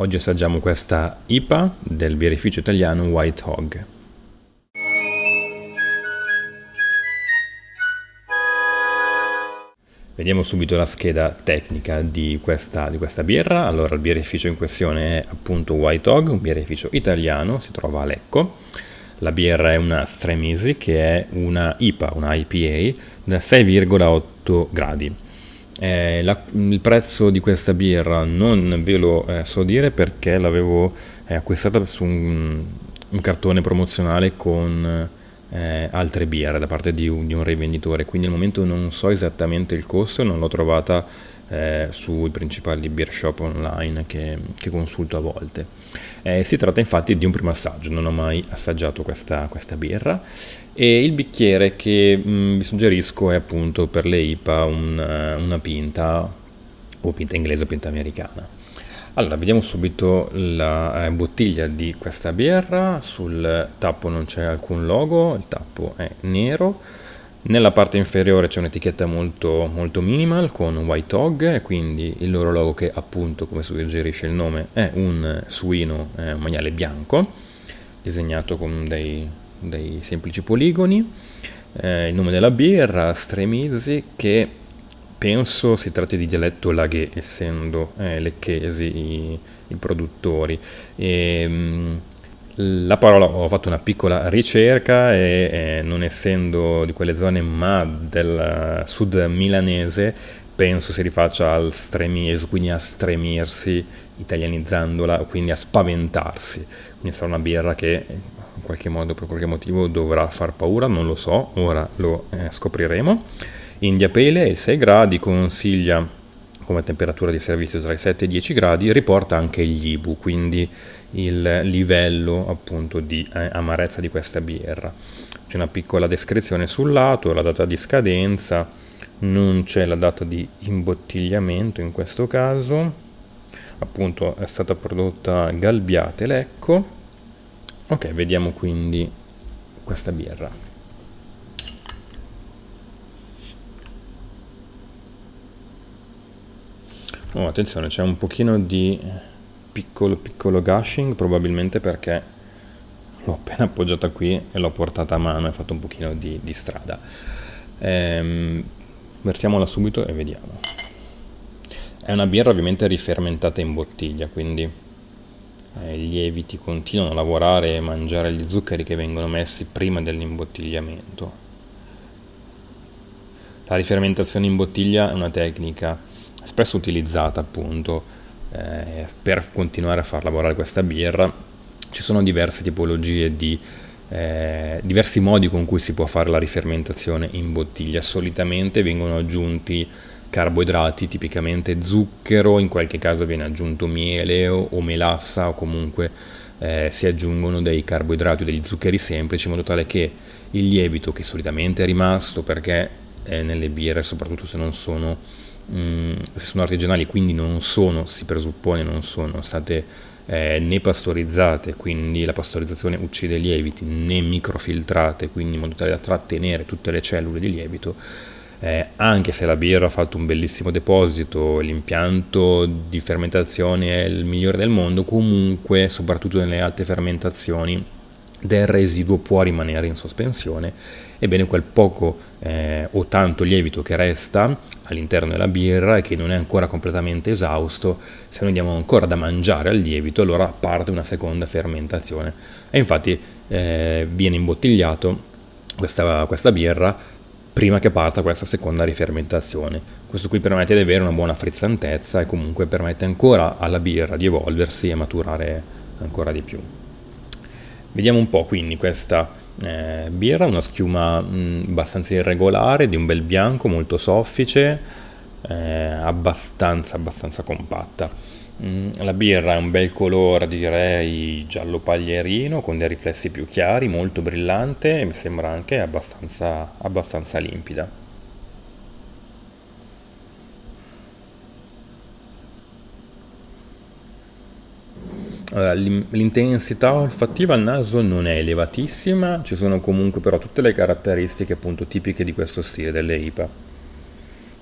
Oggi assaggiamo questa IPA del birrificio italiano White Hog. Vediamo subito la scheda tecnica di questa, di questa, birra. Allora, il birrificio in questione è appunto White Hog, un birrificio italiano, si trova a Lecco. La birra è una Stremisi che è una IPA, una IPA da 6,8 gradi. Eh, la, il prezzo di questa birra non ve lo eh, so dire perché l'avevo eh, acquistata su un, un, cartone promozionale con eh, altre birre da parte di un, di un, rivenditore, quindi al momento non so esattamente il costo, non l'ho trovata eh, sui principali beer shop online che, che consulto a volte. Eh, si tratta infatti di un primo assaggio, non ho mai assaggiato questa, questa birra e il bicchiere che mh, mm, vi suggerisco è appunto per le IPA un, una pinta o pinta inglese o pinta americana. Allora, vediamo subito la eh, bottiglia di questa birra, sul tappo non c'è alcun logo, il tappo è nero, nella parte inferiore c'è un'etichetta molto, molto minimal con White Hog, quindi il loro logo che appunto, come suggerisce il nome, è un suino, eh, un maiale bianco, disegnato con dei, dei semplici poligoni. Eh, il nome della birra, Stremizzi, che penso si tratti di dialetto laghe, essendo eh, lecchesi i, i produttori. E, ehm, mh, la parola, ho fatto una piccola ricerca e, e non essendo di quelle zone ma del sud milanese penso si rifaccia al stremies, quindi a stremirsi, italianizzandola, quindi a spaventarsi. Quindi sarà una birra che in qualche modo, per qualche motivo, dovrà far paura, non lo so, ora lo eh, scopriremo. India Pale 6 gradi, consiglia come temperatura di servizio tra i 7 e i 10 gradi, riporta anche gli IBU, quindi il livello appunto di eh, amarezza di questa birra. C'è una piccola descrizione sul lato, la data di scadenza, non c'è la data di imbottigliamento in questo caso, appunto è stata prodotta Galbiate Lecco. Ok, vediamo quindi questa birra. Oh, attenzione, c'è un pochino di piccolo piccolo gushing probabilmente perché l'ho appena appoggiata qui e l'ho portata a mano e ho fatto un pochino di, di strada. Ehm, versiamola subito e vediamo. È una birra ovviamente rifermentata in bottiglia quindi eh, i lieviti continuano a lavorare e mangiare gli zuccheri che vengono messi prima dell'imbottigliamento. La rifermentazione in bottiglia è una tecnica spesso utilizzata appunto eh, per continuare a far lavorare questa birra ci sono diverse tipologie di eh, diversi modi con cui si può fare la rifermentazione in bottiglia. Solitamente vengono aggiunti carboidrati tipicamente zucchero in qualche caso viene aggiunto miele o, o melassa o comunque eh, si aggiungono dei carboidrati o degli zuccheri semplici in modo tale che il lievito che solitamente è rimasto perché eh, nelle birre soprattutto se non sono Mm, se sono artigianali, quindi non sono, si presuppone, non sono state eh, né pastorizzate, quindi la pastorizzazione uccide i lieviti, né microfiltrate, quindi in modo tale da trattenere tutte le cellule di lievito, eh, anche se la birra ha fatto un bellissimo deposito, l'impianto di fermentazione è il migliore del mondo, comunque, soprattutto nelle alte fermentazioni, del residuo può rimanere in sospensione ebbene quel poco eh, o tanto lievito che resta all'interno della birra e che non è ancora completamente esausto, se noi diamo ancora da mangiare al lievito allora parte una seconda fermentazione e infatti eh, viene imbottigliato questa, questa birra prima che parta questa seconda rifermentazione. Questo qui permette di avere una buona frizzantezza e comunque permette ancora alla birra di evolversi e maturare ancora di più. Vediamo un po' quindi questa eh, birra, una schiuma mh, mm, abbastanza irregolare, di un bel bianco molto soffice, eh, abbastanza, abbastanza compatta. Mm, la birra è un bel colore, direi giallo paglierino, con dei riflessi più chiari, molto brillante e mi sembra anche abbastanza, abbastanza limpida. Allora, l'intensità olfattiva al naso non è elevatissima, ci sono comunque però tutte le caratteristiche appunto tipiche di questo stile delle IPA.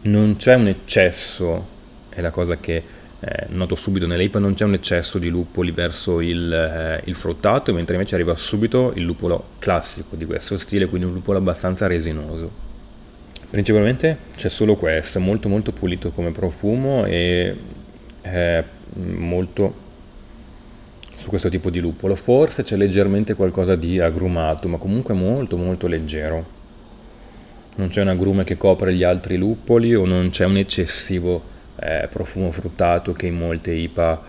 Non c'è un eccesso, è la cosa che eh, noto subito nelle IPA non c'è un eccesso di lupoli verso il, eh, il, fruttato, mentre invece arriva subito il lupolo classico di questo stile, quindi un lupolo abbastanza resinoso. Principalmente c'è solo questo, molto molto pulito come profumo e è molto su questo tipo di lupolo. Forse c'è leggermente qualcosa di agrumato, ma comunque molto molto leggero. Non c'è un agrume che copre gli altri luppoli o non c'è un eccessivo eh, profumo fruttato che in molte IPA,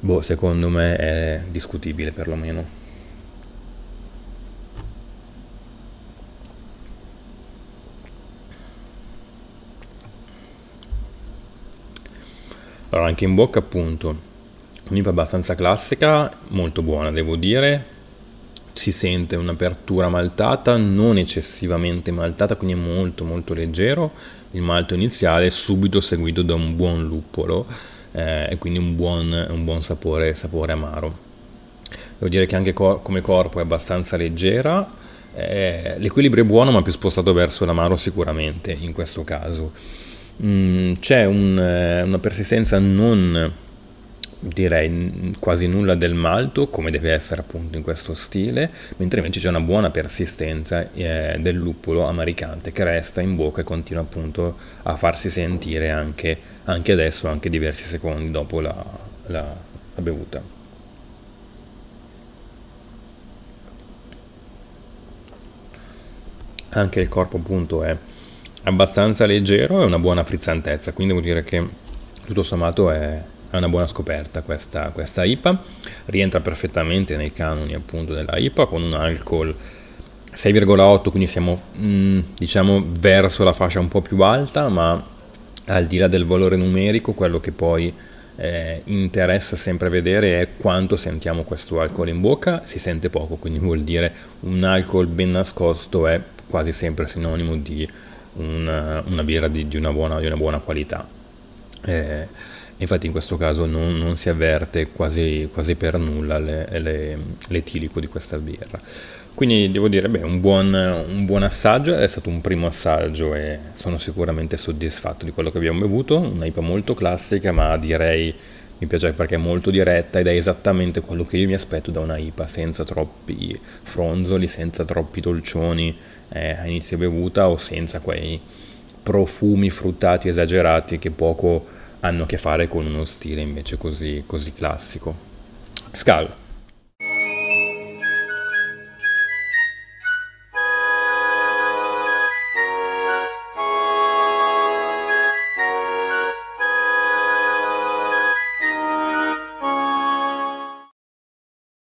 boh, secondo me è discutibile perlomeno. Allora, anche in bocca appunto, un'IPA abbastanza classica, molto buona devo dire, si sente un'apertura maltata, non eccessivamente maltata, quindi molto molto leggero, il malto iniziale subito seguito da un buon luppolo eh, e quindi un buon, un buon sapore, sapore, amaro. Devo dire che anche cor- come corpo è abbastanza leggera, eh, l'equilibrio è buono ma più spostato verso l'amaro sicuramente in questo caso. Mm, c'è un, eh, una persistenza non direi quasi nulla del malto come deve essere appunto in questo stile mentre invece c'è una buona persistenza eh, del luppolo amaricante che resta in bocca e continua appunto a farsi sentire anche, anche adesso anche diversi secondi dopo la, la, la bevuta. Anche il corpo appunto è abbastanza leggero e una buona frizzantezza quindi vuol dire che tutto sommato è è una buona scoperta questa, questa IPA, rientra perfettamente nei canoni appunto della IPA con un alcol 6,8 quindi siamo mm, diciamo verso la fascia un po' più alta ma al di là del valore numerico quello che poi eh, interessa sempre vedere è quanto sentiamo questo alcol in bocca. Si sente poco quindi vuol dire un alcol ben nascosto è quasi sempre sinonimo di una, una birra di, di, una buona, di, una buona, qualità. Eh, infatti in questo caso non, non si avverte quasi, quasi per nulla le, le, l'etilico di questa birra. Quindi devo dire, beh, un buon, un buon assaggio, è stato un primo assaggio e sono sicuramente soddisfatto di quello che abbiamo bevuto, una IPA molto classica ma direi mi piace perché è molto diretta ed è esattamente quello che io mi aspetto da una IPA, senza troppi fronzoli, senza troppi dolcioni eh, a inizio bevuta o senza quei profumi fruttati esagerati che poco hanno a che fare con uno stile invece così, così classico. Scal.